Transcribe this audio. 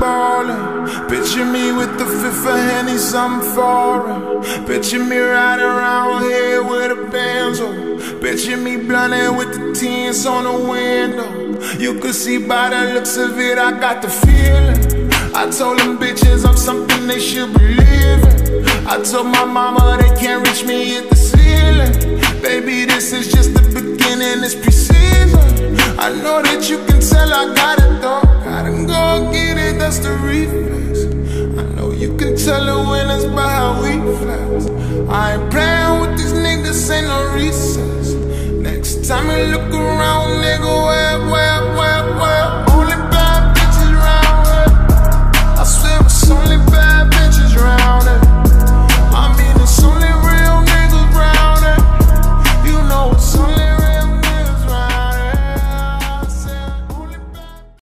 ballin'. Picture me with the fifth of Henny, something foreign. Picture me riding around here with a benzo. Picture me blunted with the tints on the window. You could see by the looks of it, I got the feeling. I told them bitches I'm something they should believe in. I told my mama they can't reach me at the ceiling. Baby, this is just the beginning, it's precision. I know that you can tell I got it it, that's reflex. I know you can tell the winners by how we flex. I ain't playing with these niggas, ain't no recess. Next time you look around, nigga, wherever